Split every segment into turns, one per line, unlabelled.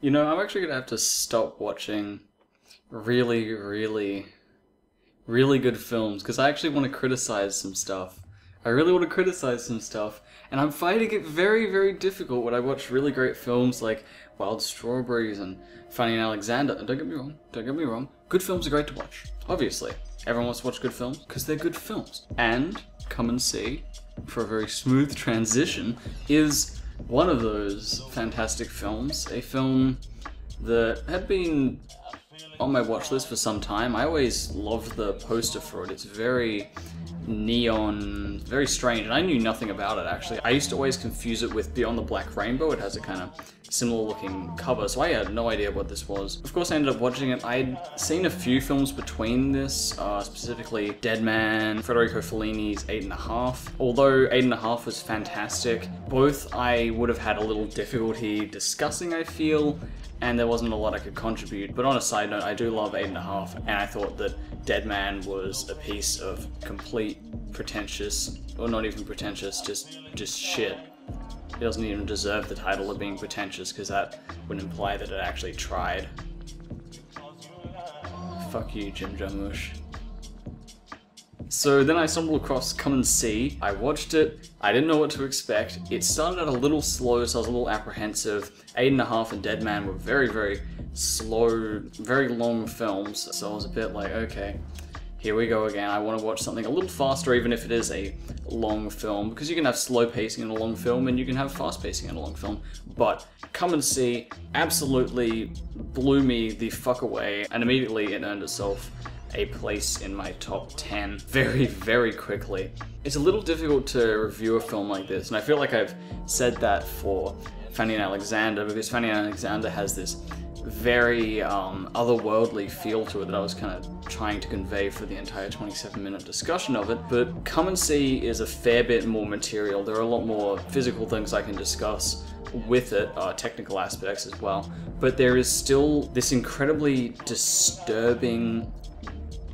You know, I'm actually gonna have to stop watching really, really, really good films because I actually want to criticize some stuff. I really want to criticize some stuff, and I'm finding it very, very difficult when I watch really great films like Wild Strawberries and Fanny and Alexander. And don't get me wrong, don't get me wrong, good films are great to watch. Obviously, everyone wants to watch good films because they're good films. And Come and See, for a very smooth transition, is one of those fantastic films. A film that had been on my watch list for some time. I always loved the poster for it. It's very neon, very strange, and I knew nothing about it actually. I used to always confuse it with Beyond the Black Rainbow. It has a kind of similar looking cover, so I had no idea what this was. Of course, I ended up watching it. I'd seen a few films between this, uh, specifically Dead Man, Federico Fellini's Eight and a Half. Although Eight and a Half was fantastic, both I would have had a little difficulty discussing, I feel, and there wasn't a lot I could contribute. But on a side note, I do love Eight and a Half, and I thought that Dead Man was a piece of complete pretentious, or not even pretentious, just just shit. It doesn't even deserve the title of being pretentious because that would imply that it actually tried. Fuck you, Jim Jarmusch. So then I stumbled across Come and See. I watched it. I didn't know what to expect. It started out a little slow, so I was a little apprehensive. Eight and a Half and Dead Man were very, very slow, very long films, so I was a bit like, okay, here we go again. I want to watch something a little faster, even if it is a long film, because you can have slow pacing in a long film and you can have fast pacing in a long film. But Come and See absolutely blew me the fuck away, and immediately it earned itself a place in my top 10 very, very quickly. It's a little difficult to review a film like this, and I feel like I've said that for Fanny and Alexander, because Fanny and Alexander has this very um, otherworldly feel to it that I was kind of trying to convey for the entire 27 minute discussion of it. But Come and See is a fair bit more material. There are a lot more physical things I can discuss with it, uh, technical aspects as well. But there is still this incredibly disturbing,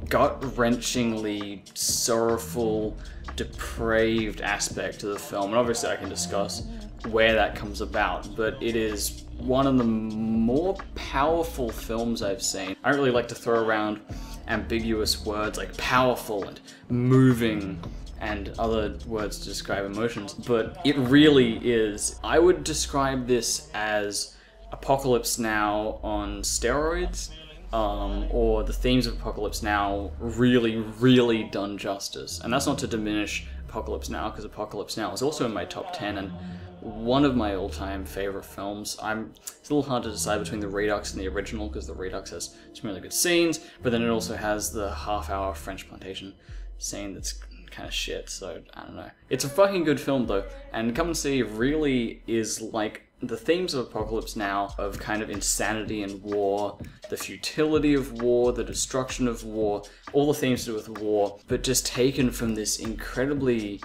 gut wrenchingly sorrowful, depraved aspect to the film. And obviously, I can discuss where that comes about, but it is one of the more powerful films I've seen. I don't really like to throw around ambiguous words like powerful and moving and other words to describe emotions, but it really is. I would describe this as Apocalypse Now on steroids. Um, or the themes of Apocalypse Now really, really done justice. And that's not to diminish Apocalypse Now, because Apocalypse Now is also in my top 10, and one of my all-time favorite films. I'm it's a little hard to decide between the Redux and the original because the Redux has some really good scenes, but then it also has the half-hour French plantation scene that's kind of shit. So I don't know. It's a fucking good film though, and Come and See really is like the themes of Apocalypse Now of kind of insanity and war, the futility of war, the destruction of war, all the themes to do with war, but just taken from this incredibly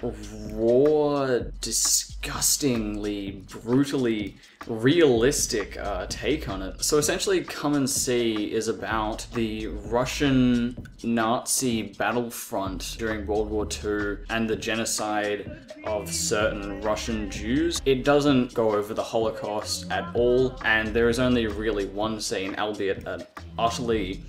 raw, disgustingly, brutally realistic uh, take on it. So essentially, Come and See is about the Russian Nazi battlefront during World War II and the genocide of certain Russian Jews. It doesn't go over the Holocaust at all, and there is only really one scene, albeit an utterly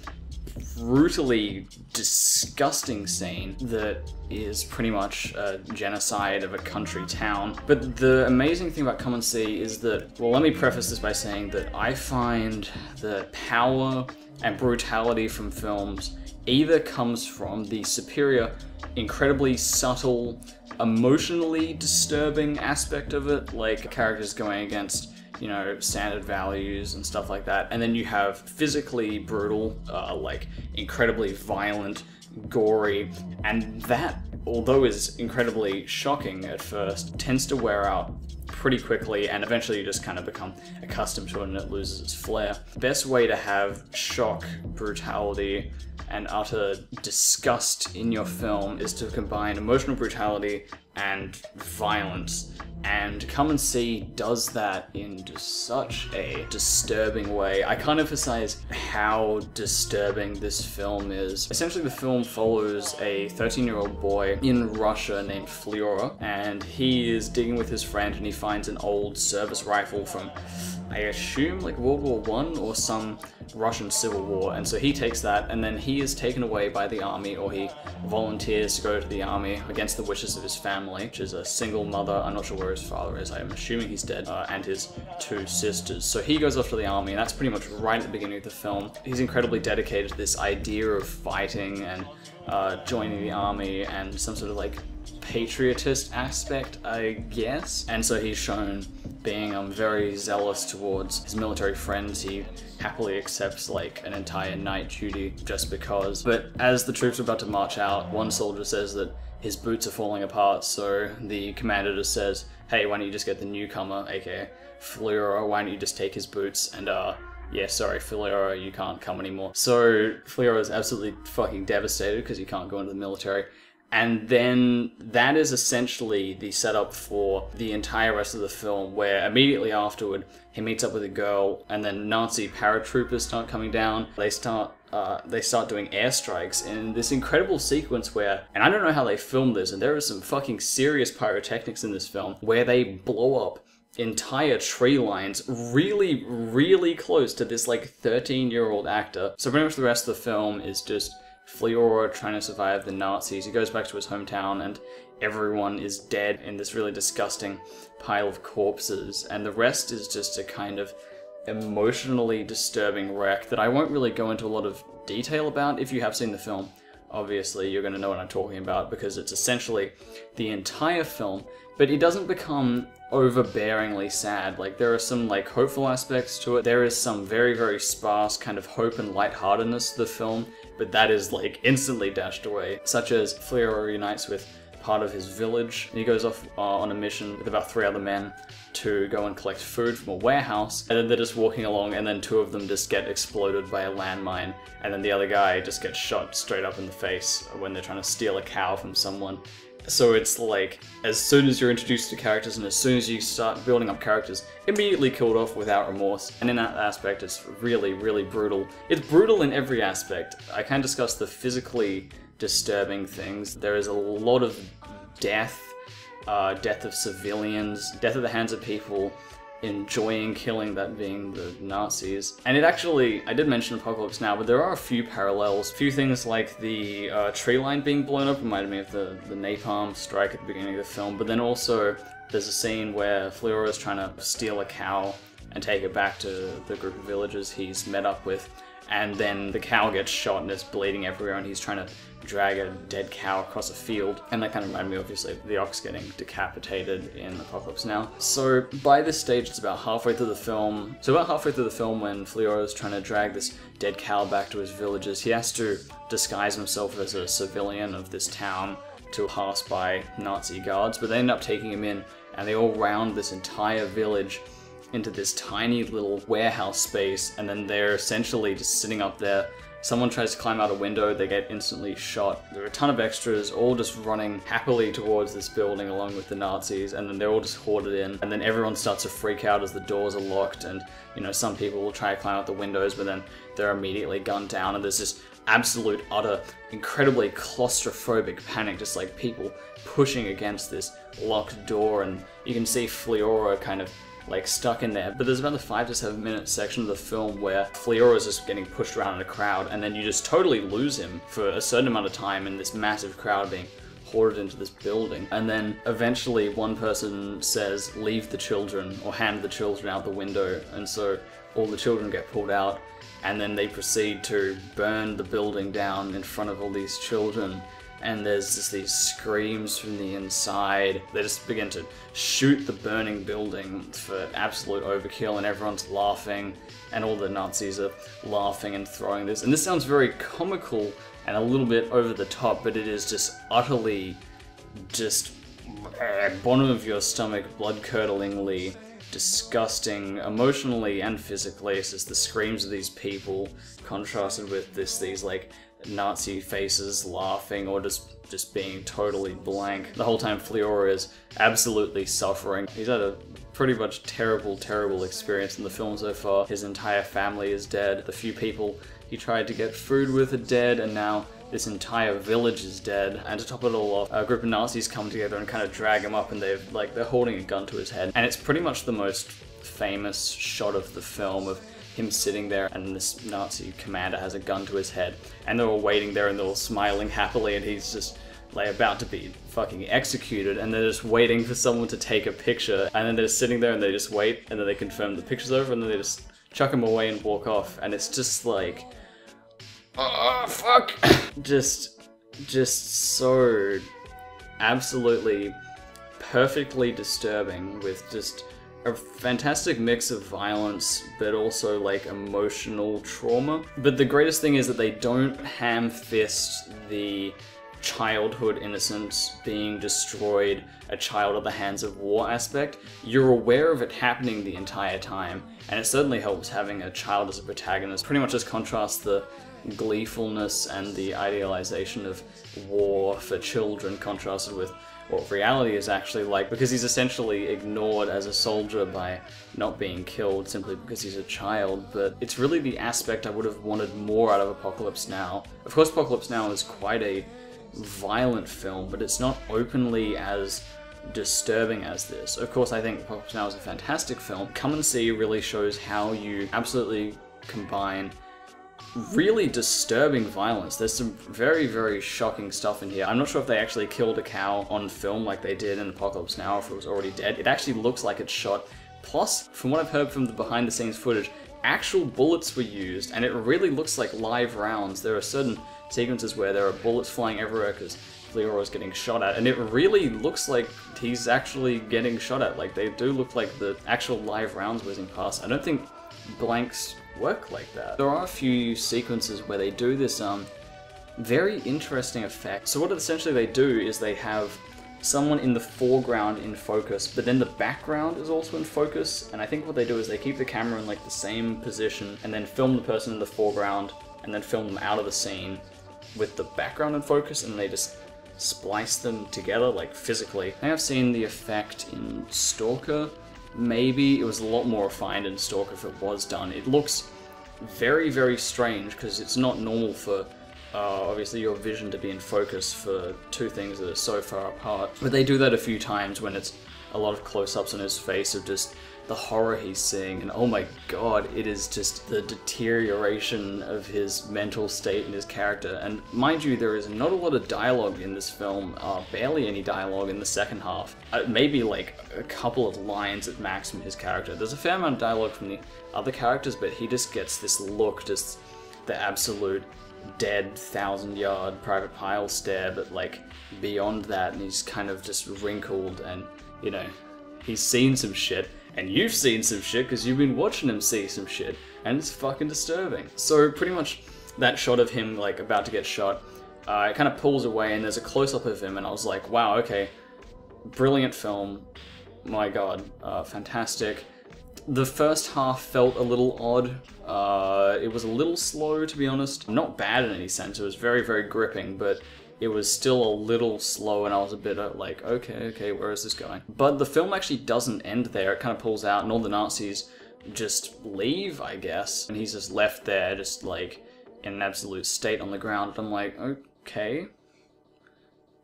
brutally disgusting scene that is pretty much a genocide of a country town. But the amazing thing about Come and See is that, well, let me preface this by saying that I find the power and brutality from films either comes from the superior, incredibly subtle, emotionally disturbing aspect of it, like characters going against you know, standard values and stuff like that. And then you have physically brutal, uh, like incredibly violent, gory, and that, although is incredibly shocking at first, tends to wear out pretty quickly and eventually you just kind of become accustomed to it and it loses its flair. Best way to have shock, brutality, and utter disgust in your film is to combine emotional brutality and violence and Come and See does that in such a disturbing way. I can't emphasize how disturbing this film is. Essentially, the film follows a 13 year old boy in Russia named Flyora, and he is digging with his friend and he finds an old service rifle from I assume like World War One or some Russian Civil War, and so he takes that, and then he is taken away by the army, or he volunteers to go to the army against the wishes of his family, which is a single mother. I'm not sure where his father is. I'm assuming he's dead, uh, and his two sisters. So he goes off to the army, and that's pretty much right at the beginning of the film. He's incredibly dedicated to this idea of fighting and uh, joining the army and some sort of like patriotist aspect, I guess. And so he's shown being um, very zealous towards his military friends. He happily accepts like an entire night duty just because. But as the troops are about to march out, one soldier says that his boots are falling apart, so the commander just says, hey, why don't you just get the newcomer, aka Flyora, why don't you just take his boots and uh, yeah, sorry, Flyora, you can't come anymore. So Flyora is absolutely fucking devastated because he can't go into the military. And then that is essentially the setup for the entire rest of the film, where immediately afterward he meets up with a girl, and then Nazi paratroopers start coming down. They start uh, they start doing airstrikes in this incredible sequence where, and I don't know how they filmed this, and there is some fucking serious pyrotechnics in this film where they blow up entire tree lines really, really close to this like 13 year old actor. So pretty much the rest of the film is just Flyora trying to survive the Nazis. He goes back to his hometown and everyone is dead in this really disgusting pile of corpses, and the rest is just a kind of emotionally disturbing wreck that I won't really go into a lot of detail about if you have seen the film. Obviously, you're going to know what I'm talking about because it's essentially the entire film, but it doesn't become overbearingly sad. Like there are some like hopeful aspects to it. There is some very very sparse kind of hope and lightheartedness to the film, but that is like instantly dashed away. Such as Flyora reunites with part of his village. He goes off uh, on a mission with about three other men to go and collect food from a warehouse, and then they're just walking along, and then two of them just get exploded by a landmine, and then the other guy just gets shot straight up in the face when they're trying to steal a cow from someone. So it's like, as soon as you're introduced to characters and as soon as you start building up characters, immediately killed off without remorse. And in that aspect, it's really, really brutal. It's brutal in every aspect. I can discuss the physically disturbing things. There is a lot of death, uh, death of civilians, death at the hands of people enjoying killing, that being the Nazis. And it actually, I did mention Apocalypse Now, but there are a few parallels. A few things like the uh, tree line being blown up reminded me of the, the napalm strike at the beginning of the film, but then also there's a scene where Flyora is trying to steal a cow and take it back to the group of villagers he's met up with, and then the cow gets shot and it's bleeding everywhere and he's trying to drag a dead cow across a field. And that kind of reminded me, obviously, of the ox getting decapitated in Apocalypse Now. So by this stage, it's about halfway through the film. So about halfway through the film, when Flyora is trying to drag this dead cow back to his villages, he has to disguise himself as a civilian of this town to pass by Nazi guards, but they end up taking him in, and they all round this entire village into this tiny little warehouse space, and then they're essentially just sitting up there Someone tries to climb out a window, they get instantly shot. There are a ton of extras, all just running happily towards this building along with the Nazis, and then they're all just hoarded in. And then everyone starts to freak out as the doors are locked, and you know, some people will try to climb out the windows, but then they're immediately gunned down, and there's this absolute, utter, incredibly claustrophobic panic, just like people pushing against this locked door, and you can see Flyora kind of like stuck in there. But there's about a five to seven minute section of the film where Flyora is just getting pushed around in a crowd, and then you just totally lose him for a certain amount of time in this massive crowd being hoarded into this building. And then eventually one person says, leave the children, or hand the children out the window, and so all the children get pulled out, and then they proceed to burn the building down in front of all these children and there's just these screams from the inside. They just begin to shoot the burning building for absolute overkill, and everyone's laughing, and all the Nazis are laughing and throwing this. And this sounds very comical and a little bit over the top, but it is just utterly just uh, bottom of your stomach, blood curdlingly disgusting emotionally and physically. It's just the screams of these people contrasted with this these like Nazi faces laughing or just just being totally blank. The whole time Flyora is absolutely suffering. He's had a pretty much terrible, terrible experience in the film so far. His entire family is dead. The few people he tried to get food with are dead, and now this entire village is dead. And to top it all off, a group of Nazis come together and kind of drag him up, and they've like they're holding a gun to his head. And it's pretty much the most famous shot of the film of him sitting there and this Nazi commander has a gun to his head and they're all waiting there and they're all smiling happily and he's just like about to be fucking executed and they're just waiting for someone to take a picture and then they're sitting there and they just wait and then they confirm the picture's over and then they just chuck him away and walk off and it's just like oh fuck! Just just so absolutely perfectly disturbing with just a fantastic mix of violence but also like emotional trauma but the greatest thing is that they don't ham fist the childhood innocence being destroyed, a child at the hands of war aspect, you're aware of it happening the entire time, and it certainly helps having a child as a protagonist. Pretty much just contrasts the gleefulness and the idealization of war for children contrasted with what reality is actually like because he's essentially ignored as a soldier by not being killed simply because he's a child but it's really the aspect I would have wanted more out of Apocalypse Now. Of course Apocalypse Now is quite a violent film, but it's not openly as disturbing as this. Of course, I think Apocalypse Now is a fantastic film. Come and See really shows how you absolutely combine really disturbing violence. There's some very, very shocking stuff in here. I'm not sure if they actually killed a cow on film like they did in Apocalypse Now, if it was already dead. It actually looks like it's shot. Plus, from what I've heard from the behind the scenes footage, actual bullets were used, and it really looks like live rounds. There are certain sequences where there are bullets flying everywhere because Leroy is getting shot at, and it really looks like he's actually getting shot at. Like they do look like the actual live rounds whizzing past. I don't think blanks work like that. There are a few sequences where they do this um very interesting effect. So what essentially they do is they have someone in the foreground in focus, but then the background is also in focus. And I think what they do is they keep the camera in like the same position and then film the person in the foreground and then film them out of the scene with the background in focus and they just splice them together, like physically. I I've seen the effect in Stalker. Maybe it was a lot more refined in Stalker if it was done. It looks very, very strange because it's not normal for uh, obviously your vision to be in focus for two things that are so far apart. But they do that a few times when it's a lot of close-ups on his face of just the horror he's seeing, and oh my god, it is just the deterioration of his mental state and his character. And mind you, there is not a lot of dialogue in this film, uh, barely any dialogue in the second half. Uh, maybe like a couple of lines at max from his character. There's a fair amount of dialogue from the other characters, but he just gets this look, just the absolute dead thousand yard private Pyle stare, but like beyond that, and he's kind of just wrinkled and, you know, he's seen some shit and you've seen some shit because you've been watching him see some shit, and it's fucking disturbing. So pretty much that shot of him like about to get shot, uh, it kind of pulls away, and there's a close up of him, and I was like, wow, okay, brilliant film, my god, uh, fantastic. The first half felt a little odd. Uh, it was a little slow, to be honest. Not bad in any sense. It was very, very gripping, but it was still a little slow and I was a bit uh, like, okay, okay, where is this going? But the film actually doesn't end there. It kind of pulls out and all the Nazis just leave, I guess. And he's just left there, just like in an absolute state on the ground. And I'm like, okay.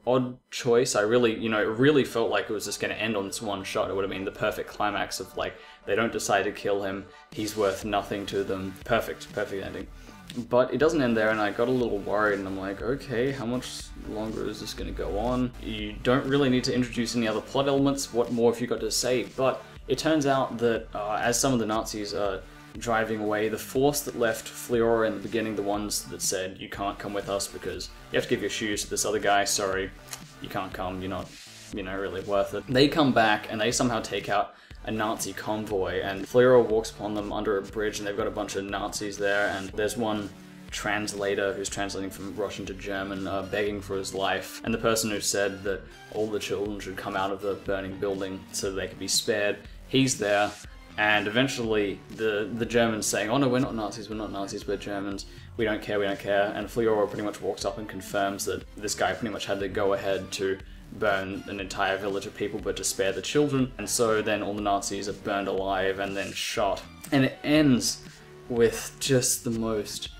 Odd choice. I really, you know, it really felt like it was just going to end on this one shot. It would have been the perfect climax of like, they don't decide to kill him. He's worth nothing to them. Perfect, perfect ending. But it doesn't end there, and I got a little worried, and I'm like, okay, how much longer is this going to go on? You don't really need to introduce any other plot elements. What more have you got to say? But it turns out that uh, as some of the Nazis are driving away, the force that left Flyora in the beginning, the ones that said, you can't come with us because you have to give your shoes to this other guy, sorry, you can't come, you're not, you know, really worth it. They come back, and they somehow take out a Nazi convoy, and Flyora walks upon them under a bridge, and they've got a bunch of Nazis there, and there's one translator who's translating from Russian to German, uh, begging for his life, and the person who said that all the children should come out of the burning building so they could be spared, he's there, and eventually the the Germans saying, "Oh no, we're not Nazis, we're not Nazis, we're Germans, we don't care, we don't care," and Flyora pretty much walks up and confirms that this guy pretty much had to go ahead to burn an entire village of people but to spare the children. And so then all the Nazis are burned alive and then shot. And it ends with just the most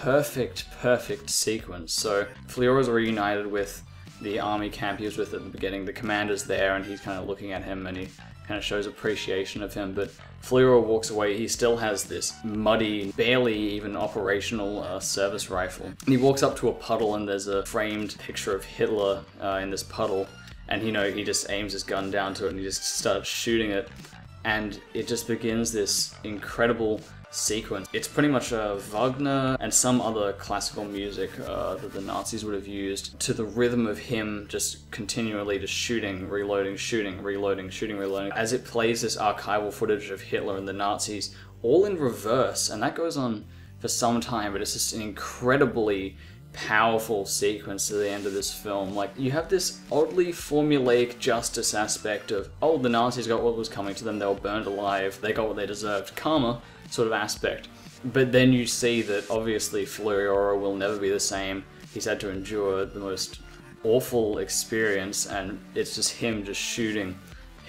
perfect, perfect sequence. So Flyora's reunited with the army camp he was with at the beginning. The commander's there and he's kind of looking at him and he kind of shows appreciation of him. But Fleer walks away. He still has this muddy, barely even operational uh, service rifle. And he walks up to a puddle, and there's a framed picture of Hitler uh, in this puddle. And you know, he just aims his gun down to it and he just starts shooting it. And it just begins this incredible sequence. It's pretty much uh, Wagner and some other classical music uh, that the Nazis would have used to the rhythm of him just continually just shooting, reloading, shooting, reloading, shooting, reloading. As it plays this archival footage of Hitler and the Nazis all in reverse, and that goes on for some time, but it's just an incredibly powerful sequence to the end of this film. Like, you have this oddly formulaic justice aspect of, oh, the Nazis got what was coming to them, they were burned alive, they got what they deserved. Karma sort of aspect. But then you see that obviously Fleuriora will never be the same. He's had to endure the most awful experience, and it's just him just shooting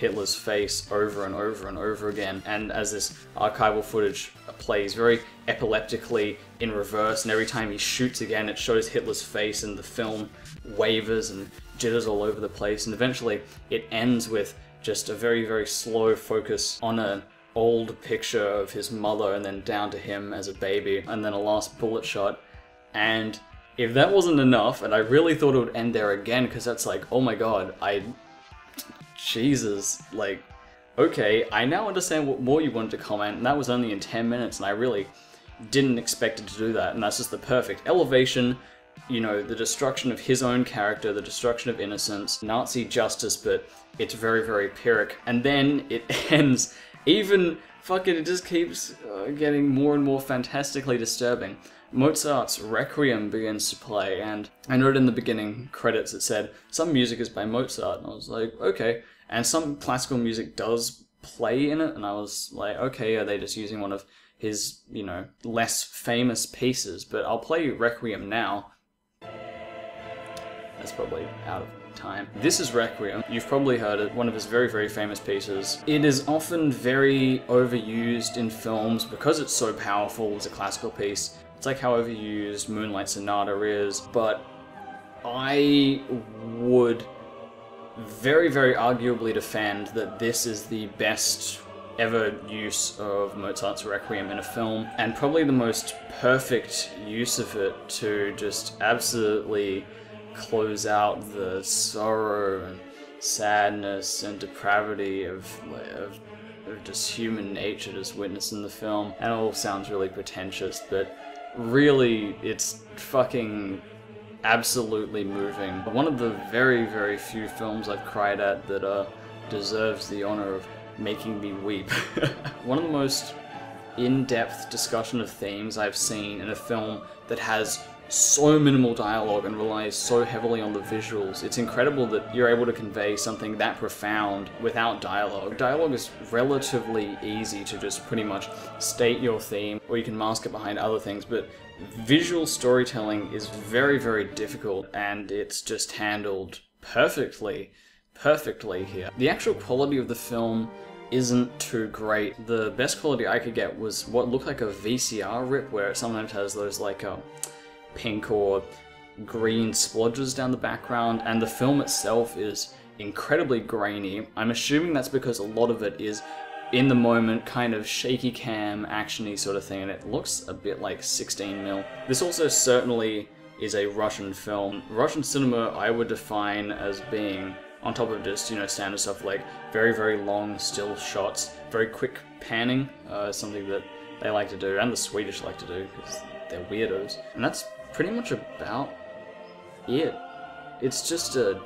Hitler's face over and over and over again. And as this archival footage plays very epileptically in reverse, and every time he shoots again, it shows Hitler's face, and the film wavers and jitters all over the place. And eventually, it ends with just a very, very slow focus on an old picture of his mother and then down to him as a baby and then a last bullet shot and if that wasn't enough and i really thought it would end there again because that's like oh my god i jesus like okay i now understand what more you wanted to comment and that was only in 10 minutes and i really didn't expect it to do that and that's just the perfect elevation you know the destruction of his own character the destruction of innocence nazi justice but it's very very pyrrhic and then it ends even fucking it just keeps uh, getting more and more fantastically disturbing. Mozart's Requiem begins to play, and I noted in the beginning credits it said some music is by Mozart, and I was like, okay. And some classical music does play in it, and I was like, okay, are they just using one of his, you know, less famous pieces? But I'll play Requiem now. That's probably out of time. This is Requiem. You've probably heard it, one of his very, very famous pieces. It is often very overused in films because it's so powerful as a classical piece. It's like how overused Moonlight Sonata is, but I would very, very arguably defend that this is the best ever use of Mozart's Requiem in a film, and probably the most perfect use of it to just absolutely close out the sorrow and sadness and depravity of, of, of just human nature just witnessed in the film. And it all sounds really pretentious, but really it's fucking absolutely moving. One of the very, very few films I've cried at that uh, deserves the honor of making me weep. One of the most in-depth discussion of themes I've seen in a film that has so minimal dialogue and relies so heavily on the visuals. It's incredible that you're able to convey something that profound without dialogue. Dialogue is relatively easy to just pretty much state your theme, or you can mask it behind other things, but visual storytelling is very, very difficult, and it's just handled perfectly, perfectly here. The actual quality of the film isn't too great. The best quality I could get was what looked like a VCR rip, where it sometimes has those like, uh, pink or green splodges down the background, and the film itself is incredibly grainy. I'm assuming that's because a lot of it is in the moment kind of shaky cam actiony sort of thing and it looks a bit like 16 mil. This also certainly is a Russian film. Russian cinema I would define as being on top of just, you know, standard stuff like very, very long still shots, very quick panning, uh, something that they like to do, and the Swedish like to do, because they're weirdos. And that's pretty much about it. It's just a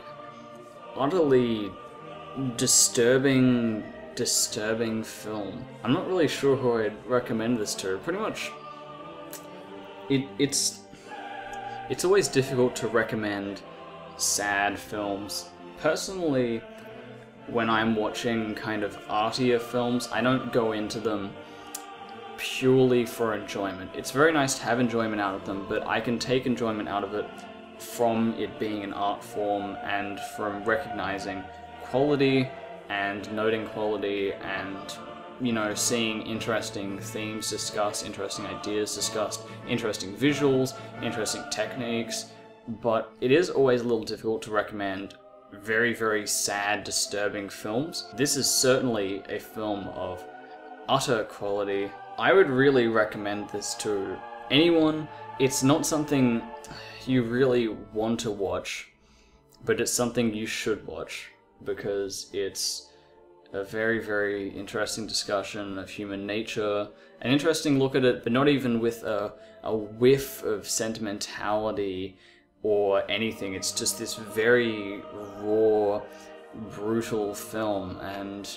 utterly disturbing, disturbing film. I'm not really sure who I'd recommend this to. Pretty much, it it's it's always difficult to recommend sad films. Personally, when I'm watching kind of artier films, I don't go into them purely for enjoyment. It's very nice to have enjoyment out of them, but I can take enjoyment out of it from it being an art form and from recognizing quality and noting quality and you know seeing interesting themes discussed, interesting ideas discussed, interesting visuals, interesting techniques, but it is always a little difficult to recommend very, very sad, disturbing films. This is certainly a film of utter quality. I would really recommend this to anyone. It's not something you really want to watch, but it's something you should watch because it's a very, very interesting discussion of human nature, an interesting look at it, but not even with a, a whiff of sentimentality or anything. It's just this very raw, brutal film, and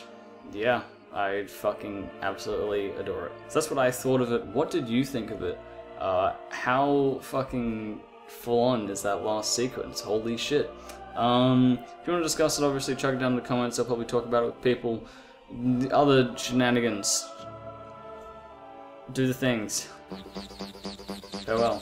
yeah, I fucking absolutely adore it. So that's what I thought of it. What did you think of it? Uh, how fucking full on is that last sequence? Holy shit. Um, if you want to discuss it, obviously chuck it down in the comments. I'll probably talk about it with people. The other shenanigans. Do the things. Farewell.